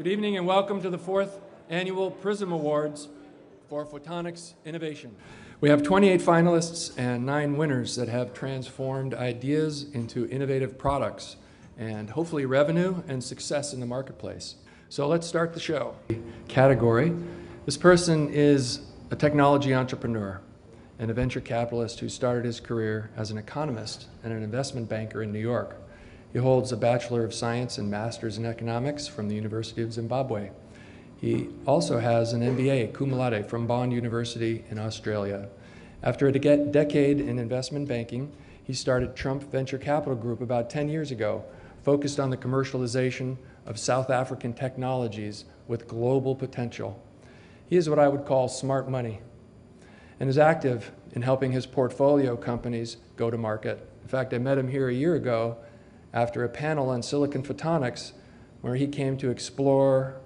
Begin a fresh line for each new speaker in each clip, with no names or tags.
Good evening and welcome to the fourth annual PRISM Awards for Photonics Innovation. We have 28 finalists and nine winners that have transformed ideas into innovative products and hopefully revenue and success in the marketplace. So let's start the show. Category. This person is a technology entrepreneur and a venture capitalist who started his career as an economist and an investment banker in New York. He holds a Bachelor of Science and Master's in Economics from the University of Zimbabwe. He also has an MBA cum laude from Bond University in Australia. After a de decade in investment banking, he started Triumph Venture Capital Group about 10 years ago, focused on the commercialization of South African technologies with global potential. He is what I would call smart money and is active in helping his portfolio companies go to market. In fact, I met him here a year ago after a panel on silicon photonics where he came to explore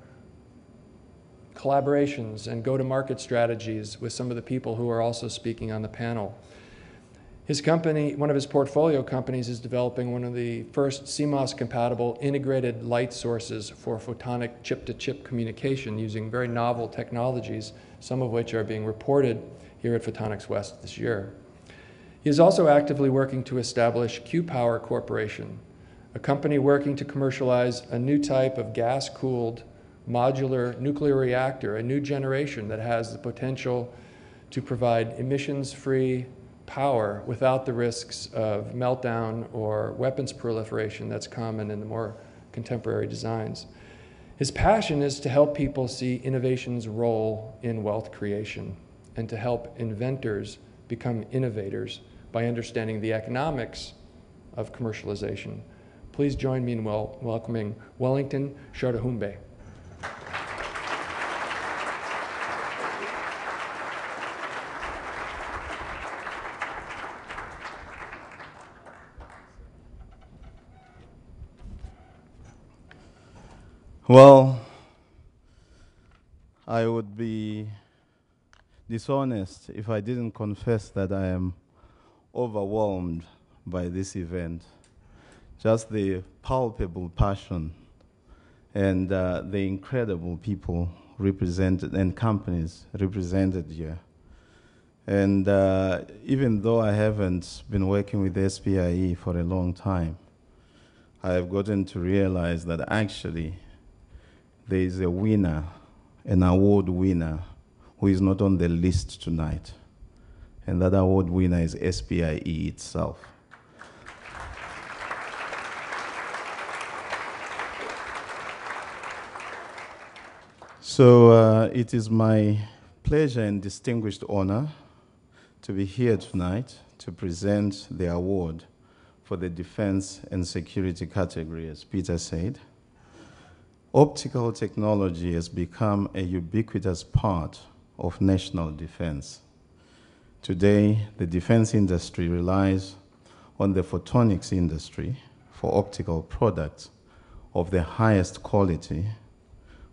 collaborations and go-to-market strategies with some of the people who are also speaking on the panel. His company, one of his portfolio companies, is developing one of the first CMOS-compatible integrated light sources for photonic chip-to-chip communication using very novel technologies, some of which are being reported here at Photonics West this year. He is also actively working to establish Q-Power Corporation, a company working to commercialize a new type of gas-cooled modular nuclear reactor, a new generation that has the potential to provide emissions-free power without the risks of meltdown or weapons proliferation that's common in the more contemporary designs. His passion is to help people see innovation's role in wealth creation and to help inventors become innovators by understanding the economics of commercialization. Please join me in wel welcoming Wellington Chadehumbe.
Well, I would be dishonest if I didn't confess that I am overwhelmed by this event just the palpable passion and uh, the incredible people represented and companies represented here. And uh, even though I haven't been working with SPIE for a long time, I have gotten to realize that actually there is a winner, an award winner, who is not on the list tonight. And that award winner is SPIE itself. So uh, it is my pleasure and distinguished honor to be here tonight to present the award for the defense and security category, as Peter said. Optical technology has become a ubiquitous part of national defense. Today, the defense industry relies on the photonics industry for optical products of the highest quality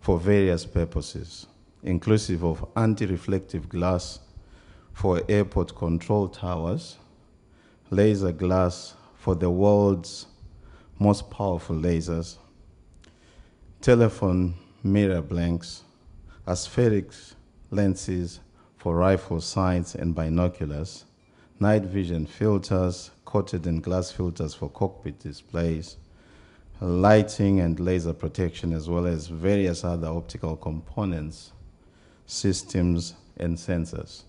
for various purposes, inclusive of anti-reflective glass for airport control towers, laser glass for the world's most powerful lasers, telephone mirror blanks, aspheric lenses for rifle sights and binoculars, night vision filters, coated and glass filters for cockpit displays, lighting and laser protection, as well as various other optical components, systems, and sensors.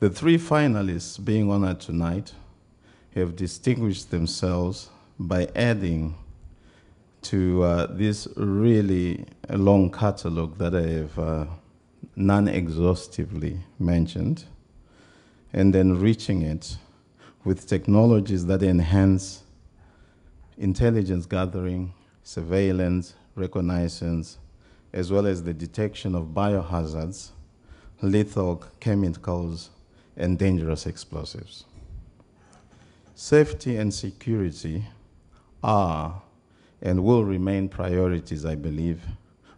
The three finalists being honored tonight have distinguished themselves by adding to uh, this really long catalog that I have uh, non-exhaustively mentioned, and enriching it with technologies that enhance intelligence gathering, surveillance, reconnaissance, as well as the detection of biohazards, lethal chemicals, and dangerous explosives. Safety and security are and will remain priorities, I believe,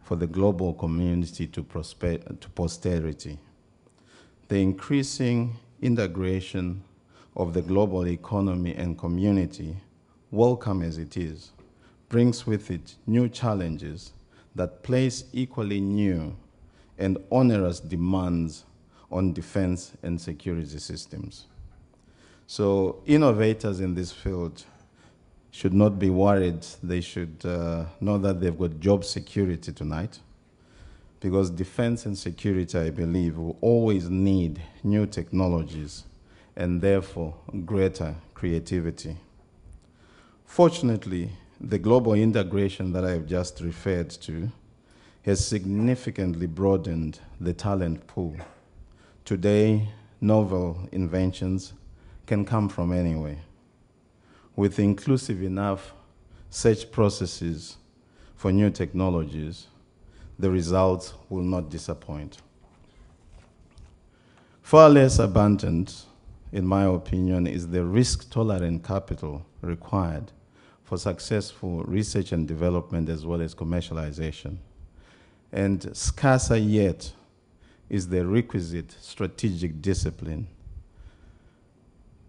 for the global community to, prosper, to posterity. The increasing integration of the global economy and community welcome as it is, brings with it new challenges that place equally new and onerous demands on defense and security systems. So, innovators in this field should not be worried. They should uh, know that they've got job security tonight. Because defense and security, I believe, will always need new technologies and therefore greater creativity. Fortunately, the global integration that I've just referred to has significantly broadened the talent pool. Today, novel inventions can come from anywhere. With inclusive enough search processes for new technologies, the results will not disappoint. Far less abundant, in my opinion, is the risk tolerant capital required for successful research and development as well as commercialization. And scarcer yet is the requisite strategic discipline.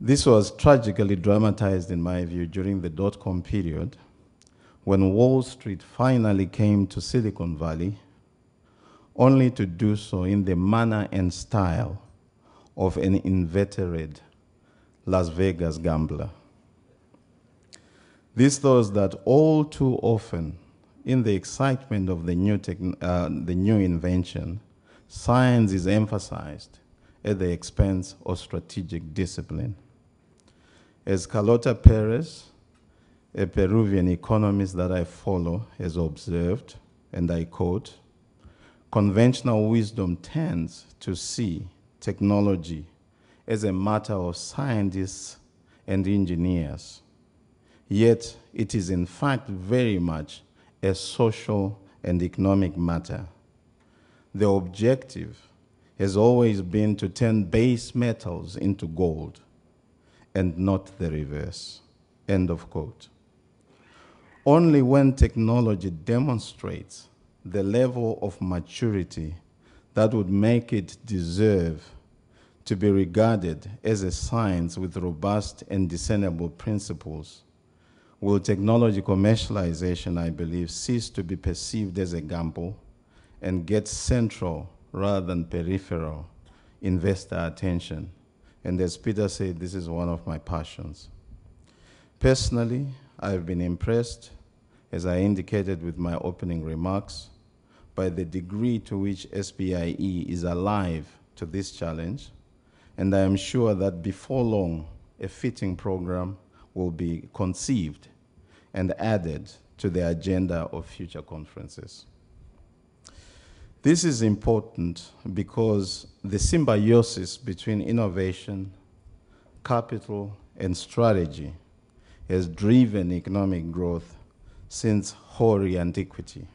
This was tragically dramatized, in my view, during the dot com period when Wall Street finally came to Silicon Valley, only to do so in the manner and style of an inveterate Las Vegas gambler. This thought that all too often, in the excitement of the new, uh, the new invention, science is emphasized at the expense of strategic discipline. As Carlota Perez, a Peruvian economist that I follow, has observed, and I quote, conventional wisdom tends to see technology as a matter of scientists and engineers yet it is in fact very much a social and economic matter. The objective has always been to turn base metals into gold and not the reverse. End of quote. Only when technology demonstrates the level of maturity that would make it deserve to be regarded as a science with robust and discernible principles will technology commercialization, I believe, cease to be perceived as a gamble and get central rather than peripheral investor attention. And as Peter said, this is one of my passions. Personally, I've been impressed, as I indicated with my opening remarks, by the degree to which SPIE is alive to this challenge, and I am sure that before long, a fitting program will be conceived and added to the agenda of future conferences. This is important because the symbiosis between innovation, capital, and strategy has driven economic growth since hoary antiquity.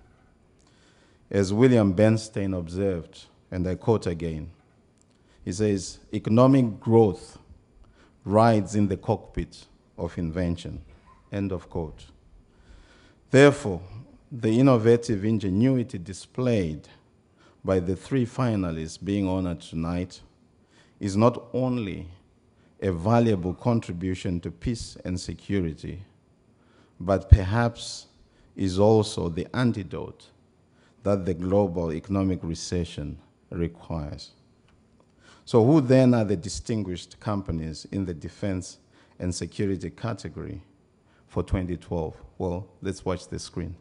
As William Bernstein observed, and I quote again, he says, economic growth rides in the cockpit of invention. End of quote. Therefore, the innovative ingenuity displayed by the three finalists being honored tonight is not only a valuable contribution to peace and security, but perhaps is also the antidote that the global economic recession requires. So, who then are the distinguished companies in the defense and security category for 2012? Well, let's watch the screen.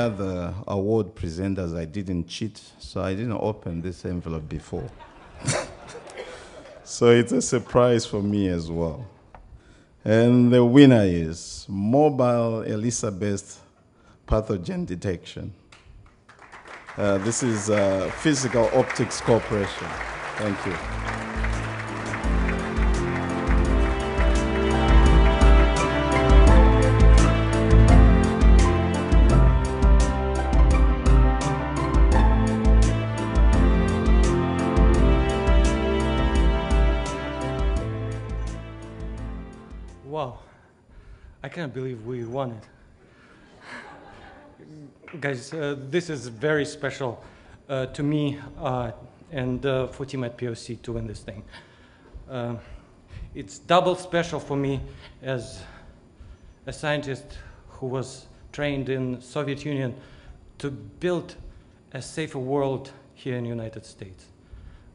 Other award presenters, I didn't cheat, so I didn't open this envelope before. so it's a surprise for me as well. And the winner is Mobile ELISA-based Pathogen Detection. Uh, this is uh, Physical Optics Corporation. Thank you.
Can't believe we won it. Guys, uh, this is very special uh, to me uh, and uh, for Team at POC to win this thing. Uh, it's double special for me as a scientist who was trained in Soviet Union to build a safer world here in the United States.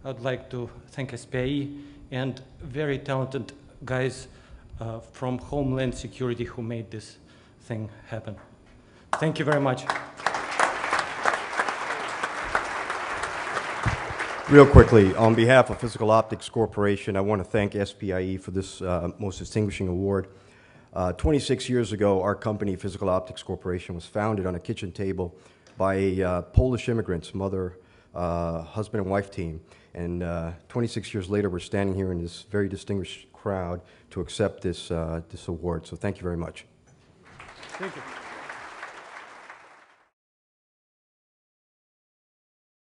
I'd like to thank SPIE and very talented guys uh, from Homeland Security who made this thing happen. Thank you very much.
Real quickly, on behalf of Physical Optics Corporation, I want to thank SPIE for this uh, most distinguishing award. Uh, 26 years ago, our company, Physical Optics Corporation, was founded on a kitchen table by a uh, Polish immigrants, mother, uh, husband, and wife team. And uh, 26 years later, we're standing here in this very distinguished crowd to accept this, uh, this award. So thank you very much.
Thank you.